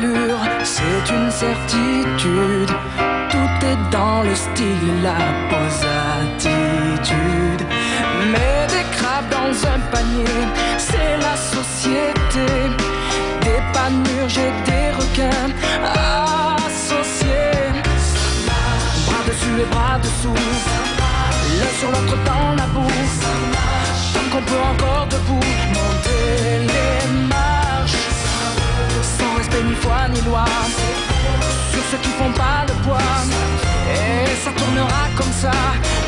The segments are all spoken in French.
une certitude. Tout est dans le style et la pose attitude. Mais des crabes dans un panier, c'est la société. Des panures, j'ai des requins associés. Bras dessus et bras dessous, l'un sur l'autre dans la boue. Ceux qui font pas le poids, et ça tournera comme ça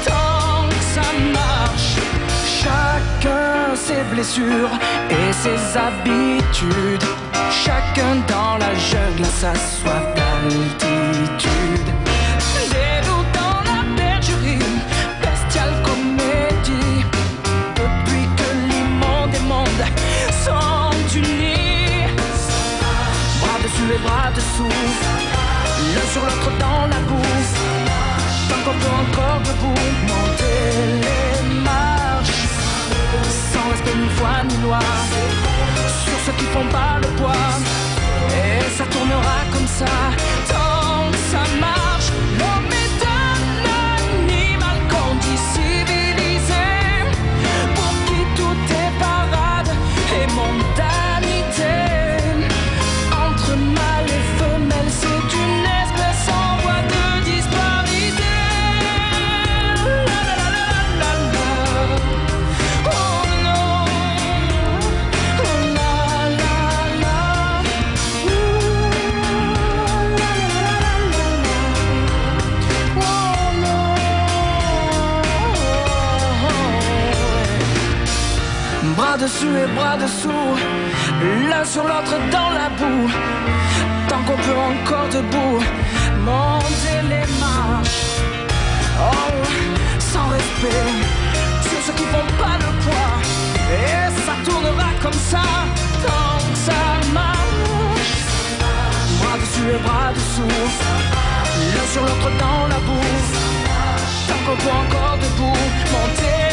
tant que ça marche. Chacun ses blessures et ses habitudes. Chacun dans la jungle a sa soif d'altitude. Des loups dans la bergerie, bestiale comédie. Depuis que l'immonde et monde sont unis. Bras dessus et bras dessous, l'un sur l'autre dans la boue. Tant qu'on peut encore debout Bras dessus et bras dessous, l'un sur l'autre dans la boue. Tant qu'on peut encore debout, monter les marches. Oh, sans respect, sur ceux qui font pas le poids. Et ça tournera comme ça, tant que ça marche. Bras dessus et bras dessous, l'un sur l'autre dans la boue. Tant qu'on peut encore debout, monter